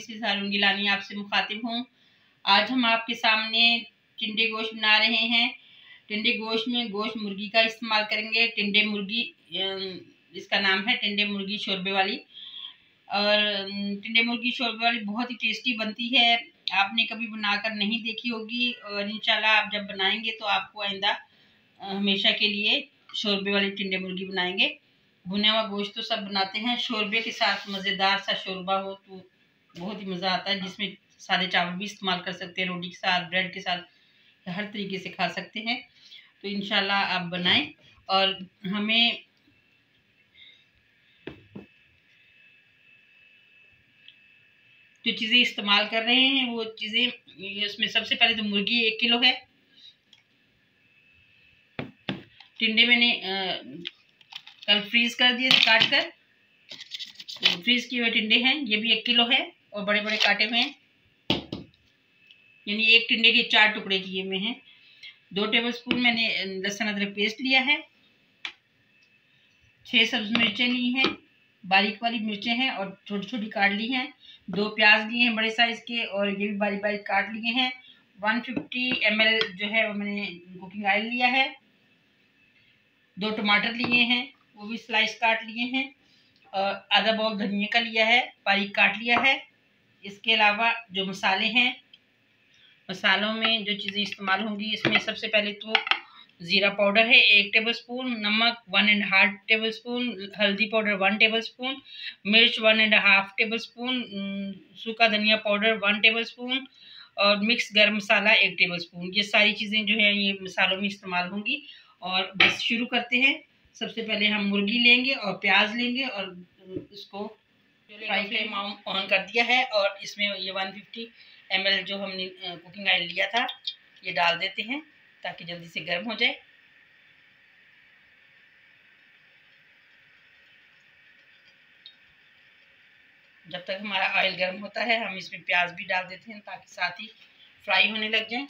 Mrs हारून गिलानी आपसे मुखातिब हूँ। आज हम आपके सामने टिंडे गोश्त बना रहे हैं। टिंडे गोश्त में गोश्त मुर्गी का इस्तेमाल करेंगे। टिंडे मुर्गी इसका नाम है टिंडे मुर्गी शोरबे वाली। और टिंडे मुर्गी शोरबे वाली बहुत ही टेस्टी बनती है। आपने कभी बनाकर नहीं देखी होगी और इंशाल्लाह आप जब बनाएँगे तो आपको आइंदा हमेशा के लिए शोरबे वाली टिंडे मुर्गी बनाएँगे। भुना हुआ गोश्त तो सब बनाते हैं। शोरबे के साथ मज़ेदार सा शोरबा हो तो बहुत ही मज़ा आता है, जिसमें सादे चावल भी इस्तेमाल कर सकते हैं, रोटी के साथ, ब्रेड के साथ, हर तरीके से खा सकते हैं। तो इन आप बनाएँ और हमें जो चीज़ें इस्तेमाल कर रहे हैं, वो चीज़ें उसमें सबसे पहले तो मुर्गी एक किलो है। टिंडे मैंने कल फ्रीज कर दिए काट कर। फ्रीज किए हुए टिंडे हैं, ये भी एक किलो है। और बड़े बड़े काटे हैं यानी एक टिंडे के चार टुकड़े किए हुए हैं। दो टेबल स्पून मैंने लहसुन अदरक पेस्ट लिया है। छह सब्ज मिर्चें ली हैं, बारीक वाली मिर्चें हैं और छोटी छोटी काट ली हैं। दो प्याज लिए हैं बड़े साइज़ के और ये भी बारीक बारीक काट लिए हैं। 150 फिफ्टी जो है वो मैंने कुकिंग ऑयल लिया है। दो टमाटर लिए हैं, वो भी स्लाइस काट लिए हैं। और आधा बॉल धनिया का लिया है, बारीक काट लिया है। इसके अलावा जो मसाले हैं, मसालों में जो चीज़ें इस्तेमाल होंगी, इसमें सबसे पहले तो ज़ीरा पाउडर है, एक टेबल स्पून नमक one and half tablespoon हल्दी पाउडर वन टेबल स्पून मिर्च one and half tablespoon सूखा धनिया पाउडर वन टेबल स्पून और मिक्स गर्म मसाला एक टेबल स्पून ये सारी चीज़ें जो है, ये मसालों में इस्तेमाल होंगी और बस शुरू करते हैं। सबसे पहले हम मुर्गी लेंगे और प्याज लेंगे और इसको फ्राई फ्लेम ऑन कर दिया है और इसमें ये 150 फिफ्टी जो हमने कुकिंग ऑयल लिया था, ये डाल देते हैं ताकि जल्दी से गर्म हो जाए। जब तक हमारा ऑयल गर्म होता है, हम इसमें प्याज भी डाल देते हैं ताकि साथ ही फ्राई होने लग जाए।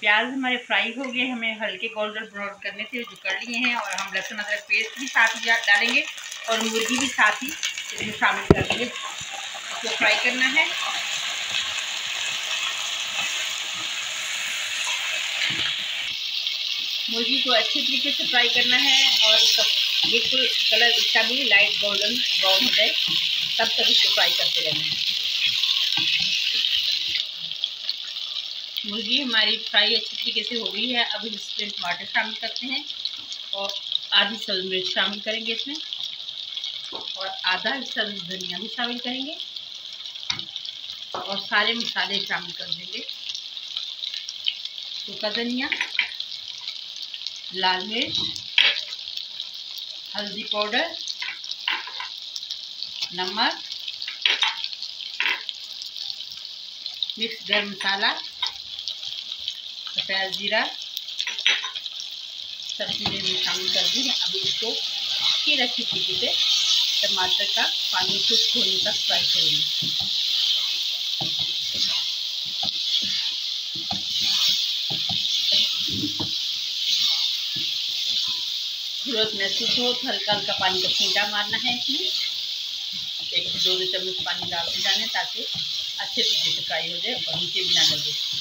प्याज हमारे फ्राई हो गए, हमें हल्के गोल्डन ब्राउन करने थे, जो कर लिए हैं, और हम लहसुन, अदरक, पेस्ट भी साथ ही डालेंगे, और मुर्गी भी साथ ही इसमें शामिल कर देंगे इसको फ्राई करना है। मुर्गी को अच्छे तरीके से फ्राई करना है, और इसका बिल्कुल कलर, इसका भी लाइट गोल्डन ब्राउन हो जाए, तब तक इसको फ्राई करते रहना है। मुर्गी हमारी फ्राई अच्छी तरीके से हो गई है। अब हम इसमें टमाटर शामिल करते हैं और आधी सब्ज मिर्च शामिल करेंगे इसमें और आधा सब्ज धनिया भी शामिल करेंगे और सारे मसाले शामिल कर देंगे। सूखा धनिया, लाल मिर्च, हल्दी पाउडर, नमक, मिक्स गर्म मसाला सफ़ेद जीरा सब चीज़ें भी शामिल कर दी। अभी इसको फिर अच्छी तरीके से टमाटर का पानी खुश्क होने तक फ्राई करेंगे। ज़रूरत महसूस हो तो हल्का हल्का पानी का छींटा मारना है इसमें। एक दो दो चम्मच पानी डालते जाने ताकि अच्छे तरीके से फ्राई हो जाए और नीचे भी ना लगे।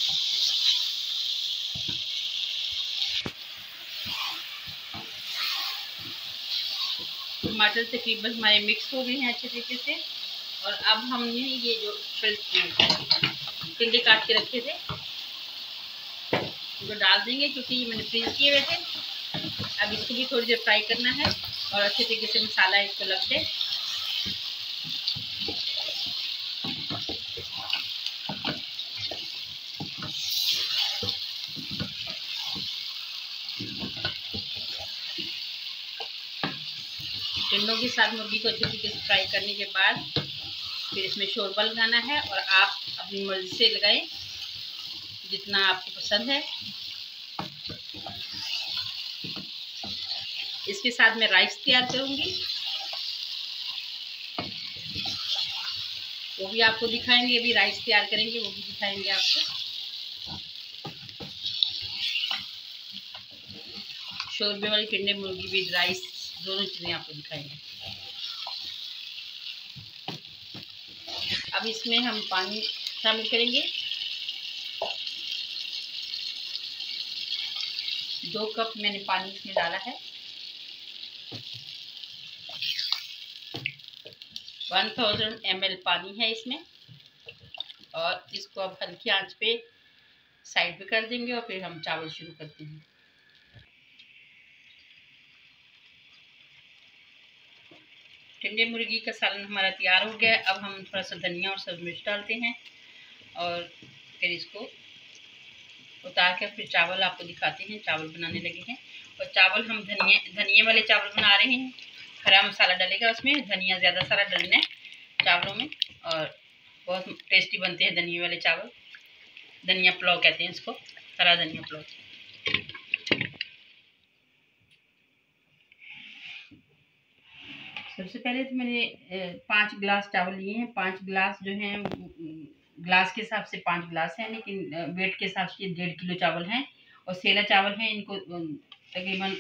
टमाटर तकरीबन हमारे मिक्स हो गए हैं अच्छे तरीके से। और अब हमने ये जो टिंडे काट के रखे थे, उनको डाल देंगे क्योंकि ये मैंने फ्रीज किए हुए थे। अब इसको भी थोड़ी देर फ्राई करना है और अच्छे तरीके से मसाला इसको लग जाए टिंडों के साथ मुर्गी को अच्छे तरीके से फ्राई करने के बाद फिर इसमें शोरबा लगाना है और आप अपनी मर्ज़ी से लगाएँ जितना आपको पसंद है। इसके साथ मैं राइस तैयार करूँगी। वो भी आपको दिखाएँगे, अभी राइस तैयार करेंगे, वो भी दिखाएँगे आपको। शोरबे वाली टिंडे मुर्गी भी राइस दोनों चीज़ें आपको दिखाएँगे। अब इसमें हम पानी शामिल करेंगे। दो कप मैंने पानी इसमें डाला है। वन थाउज़ेंड एम पानी है इसमें। और इसको अब हल्की आँच पे साइड पे कर देंगे और फिर हम चावल शुरू करते हैं। ठंडे मुर्गी का सालन हमारा तैयार हो गया। अब हम थोड़ा सा धनिया और सब्ज मिर्च डालते हैं और फिर इसको उतार कर फिर चावल आपको दिखाते हैं। चावल बनाने लगे हैं और चावल हम धनिया धनिया वाले चावल बना रहे हैं। हरा मसाला डलेगा उसमें, धनिया ज़्यादा सारा डलना है चावलों में और बहुत टेस्टी बनते हैं धनिया वाले चावल। धनिया पुलाव कहते हैं इसको, हरा धनिया पुलाव। सबसे पहले तो मैंने पाँच गिलास चावल लिए हैं। पाँच गिलास जो हैं ग्लास के हिसाब से पाँच गिलास हैं, लेकिन वेट के हिसाब से डेढ़ किलो चावल हैं। और सेला चावल हैं, इनको तकरीबन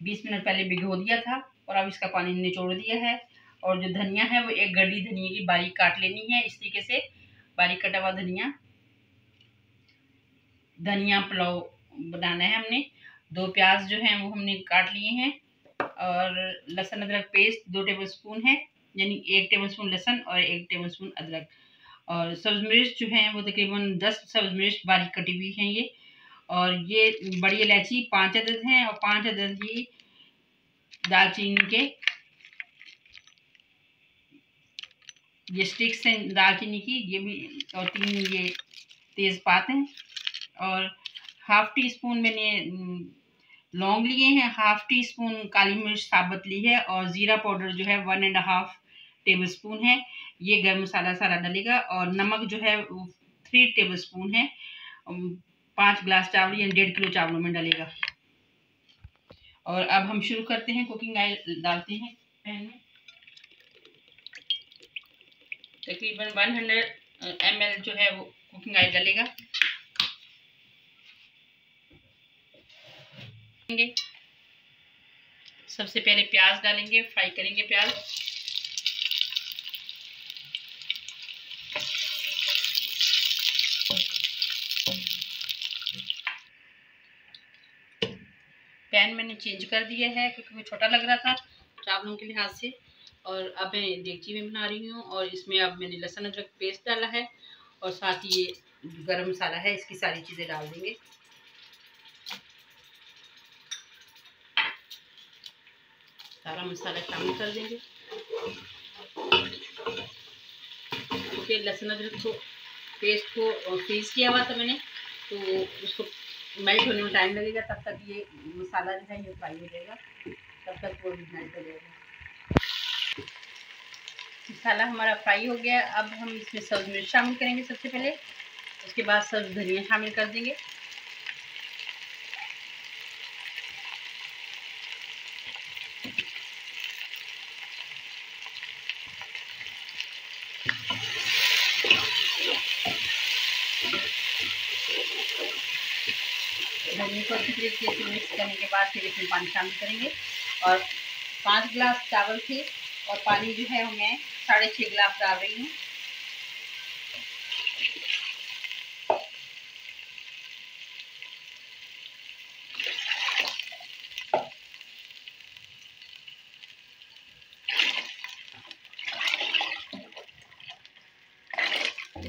बीस मिनट पहले भिगो दिया था और अब इसका पानी निचोड़ दिया है। और जो धनिया है, वो एक गड्डी धनिया की बारीक काट लेनी है। इस तरीके से बारीक कटा हुआ धनिया धनिया पुलाव बनाना है हमने। दो प्याज जो हैं, वो हमने काट लिए हैं। और लहसुन अदरक पेस्ट दो टेबल स्पून है, यानी एक टेबल स्पून लहसुन और एक टेबल स्पून अदरक। और सब्ज मिर्च जो है, वो तकरीबन दस सब्ज मिर्च बारीक कटी हुई हैं ये। और ये बड़ी इलायची पाँच अदद हैं और पाँच अदद ही दालचीनी के। ये स्टिक्स हैं दालचीनी की, ये भी और तीन ये तेज़पात हैं। और हाफ़ टी स्पून मैंने लौंग लिए हैं हाफ़ टी स्पून काली मिर्च, साबुत ली है और ज़ीरा पाउडर जो है one and half tablespoon है। ये गर्म मसाला सारा डलेगा और नमक जो है थ्री टेबल स्पून है। पाँच गिलास चावल या डेढ़ किलो चावलों में डलेगा। और अब हम शुरू करते हैं कुकिंग ऑयल डालते हैं पैन में। तकरीबन वन हंड्रेड एम जो है वो कुकिंग ऑयल डलेगा। सबसे पहले प्याज डालेंगे फ्राई करेंगे प्याज। पैन मैंने चेंज कर दिया है क्योंकि वो छोटा लग रहा था चावलों के लिहाज से। और अब मैं देगची में बना रही हूँ और इसमें अब मैंने लहसुन अदरक पेस्ट डाला है और साथ ही ये गरम मसाला है, इसकी सारी चीज़ें डाल देंगे। सारा मसाला शामिल कर देंगे। क्योंकि लहसुन अदरक को पेस्ट को फ्रीज किया हुआ था मैंने तो उसको मेल्ट होने में टाइम लगेगा, तब तक ये मसाला जो है ये फ्राई हो जाएगा। तब तक वो मेल्ट हो जाएगा। मसाला हमारा फ्राई हो गया। अब हम इसमें सब्ज मिर्च शामिल करेंगे सबसे पहले। उसके बाद सब्ज धनिया शामिल कर देंगे। को अच्छी मिक्स करने के बाद फिर इसमें पानी शामिल करेंगे। और पाँच गिलास चावल थे और पानी जो है मैं साढ़े छः गिलास डाल रही हूँ।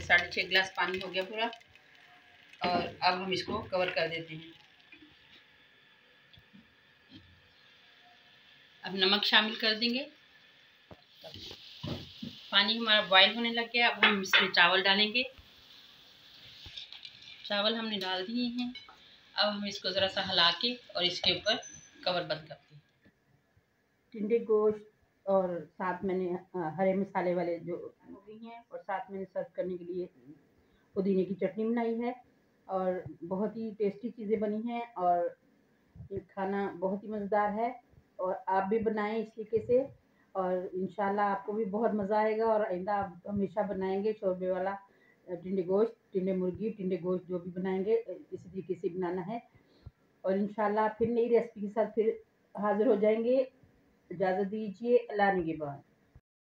साढ़े छः गिलास पानी हो गया पूरा। और अब हम इसको कवर कर देते हैं। अब नमक शामिल कर देंगे। पानी हमारा बॉईल होने लग गया, अब हम इसमें चावल डालेंगे। चावल हमने डाल दिए हैं। अब हम इसको ज़रा सा हिला के और इसके ऊपर कवर बंद करते हैं टिंडे गोश्त और साथ मैंने हरे मसाले वाले जो हैं और साथ मैंने सर्व करने के लिए पुदीने की चटनी बनाई है और बहुत ही टेस्टी चीज़ें बनी हैं और खाना बहुत ही मज़ेदार है। और आप भी बनाएँ इस तरीके से। और इन आपको भी बहुत मज़ा आएगा और आइंदा आप हमेशा बनाएँगे शोरबे वाला टिंडे गोश्त, टिंडे मुर्गी, टिंडे गोश्त जो भी बनाएँगे इसी तरीके से बनाना है। और इन फिर नई रेसिपी के साथ फिर हाज़िर हो जाएँगे। इजाज़त दीजिए, अल्लाह निगेबान